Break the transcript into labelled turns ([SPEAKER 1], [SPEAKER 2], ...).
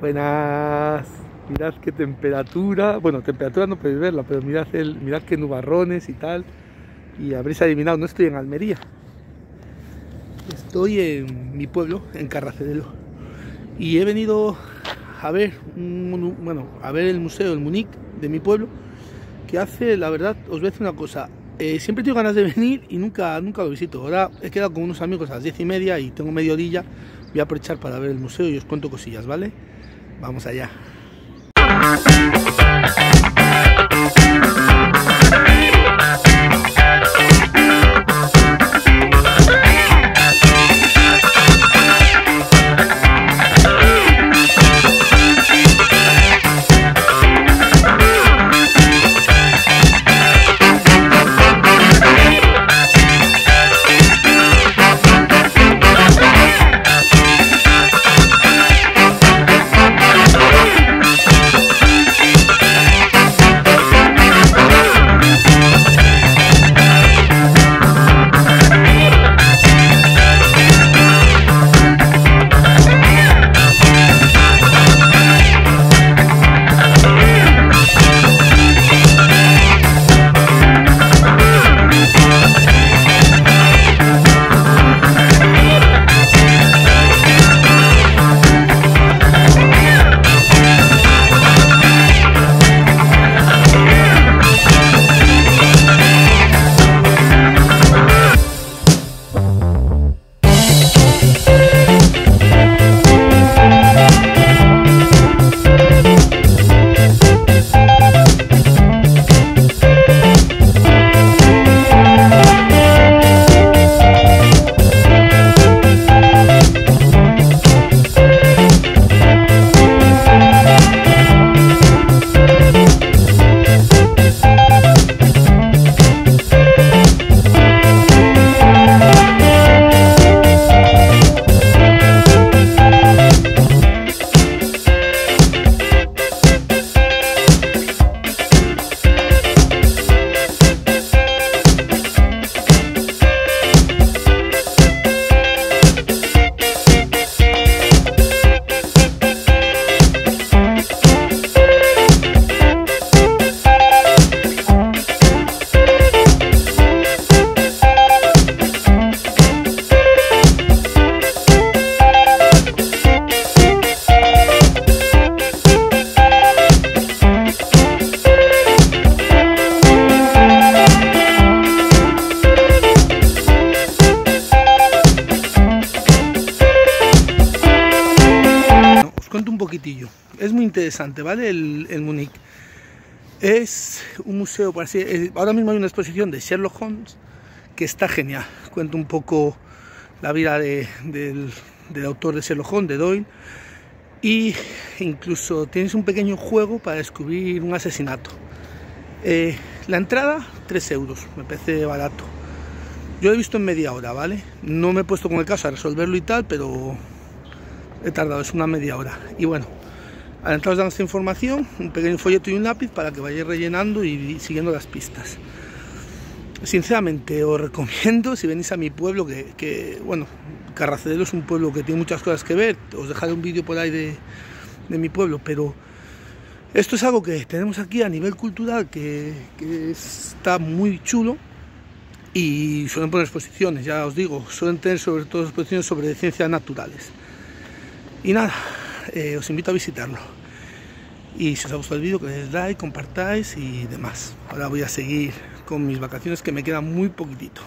[SPEAKER 1] Buenas. Mirad qué temperatura. Bueno, temperatura no podéis verla, pero mirad, el, mirad qué nubarrones y tal. Y habréis adivinado, no estoy en Almería. Estoy en mi pueblo, en Carracedelo. Y he venido a ver, un, bueno, a ver el museo, el Munic de mi pueblo, que hace, la verdad, os voy a decir una cosa. Eh, siempre tengo ganas de venir y nunca, nunca lo visito. Ahora he quedado con unos amigos a las diez y media y tengo medio orilla. Voy a aprovechar para ver el museo y os cuento cosillas, ¿vale? Vamos allá. Cuento un poquitillo. Es muy interesante, ¿vale? El, el Munich. Es un museo, así eh, Ahora mismo hay una exposición de Sherlock Holmes que está genial. Cuento un poco la vida de, del, del, autor de Sherlock Holmes, de Doyle. Y incluso tienes un pequeño juego para descubrir un asesinato. Eh, la entrada, 3 euros, me parece barato. Yo lo he visto en media hora, ¿vale? No me he puesto con el caso a resolverlo y tal, pero he tardado, es una media hora. Y bueno, entrar os dan esta información, un pequeño folleto y un lápiz para que vayáis rellenando y siguiendo las pistas. Sinceramente os recomiendo, si venís a mi pueblo, que, que bueno, Carracedelo es un pueblo que tiene muchas cosas que ver, os dejaré un vídeo por ahí de, de, mi pueblo, pero esto es algo que tenemos aquí a nivel cultural que, que está muy chulo y suelen poner exposiciones, ya os digo, suelen tener sobre todo exposiciones sobre ciencias naturales. Y nada, eh, os invito a visitarlo. Y si os ha gustado el vídeo, que le des like, compartáis y demás. Ahora voy a seguir con mis vacaciones que me quedan muy poquitito.